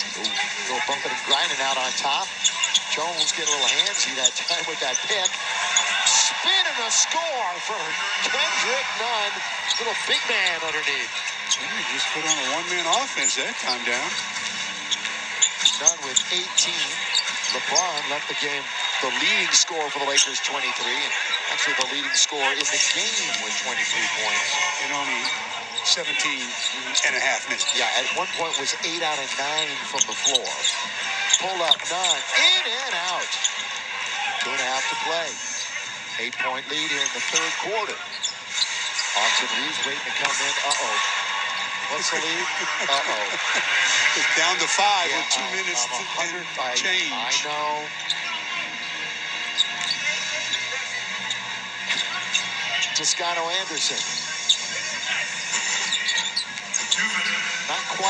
Little bumping and grinding out on top. Jones get a little handsy that time with that pick. Spin and a score for Kendrick Nunn. Little big man underneath. Henry just put on a one-man offense that time down. Nunn with 18. LeBron left the game the leading score for the Lakers 23. And actually the leading score in the game with 23 points. In only 17 and a half minutes. Yeah, at one point was eight out of nine from the floor. Pull up Nunn, in and out. Two and a half to play. Eight point lead here in the third quarter. Austin Reaves waiting to come in. Uh-oh. What's the lead? Uh-oh. It's down to five Yeah, with two I- minutes to I- change. I know. Toscano Anderson.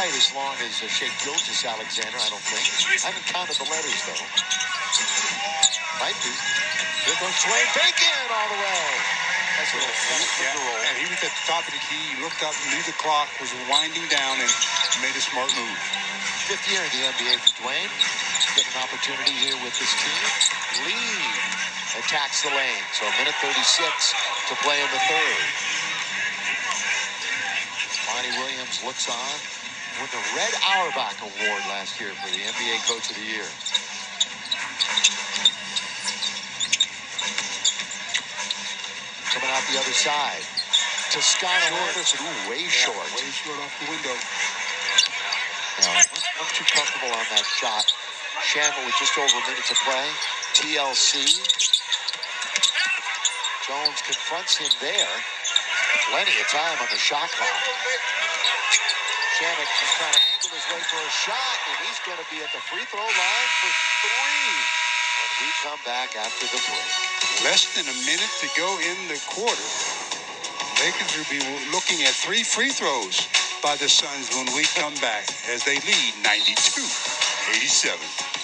Quite as long as uh, Shai Gilgeous-Alexander, I don't think. I haven't counted the letters, though. Might be. Here goes Dwayne Bacon all the way. That's a little Yeah, roll. and he was at the top of the key. He looked up, knew the clock was winding down, and made a smart move. Fifth year in the NBA for Dwayne. Get an opportunity here with this team. Lee attacks the lane. So a minute 36 to play in the third. Monty Williams looks on. Won the Red Auerbach Award last year for the NBA Coach of the Year. Coming out the other side. Toscano Anderson, ooh, way short. Way short off the window. No, I'm too comfortable on that shot. Shamet with just over a minute to play. TLC. Jones confronts him there. Plenty of time on the shot clock. Shamet is trying to angle his way for a shot, and he's going to be at the free throw line for three when we come back after the break. Less than a minute to go in the quarter. Lakers will be looking at three free throws by the Suns when we come back as they lead 92 87.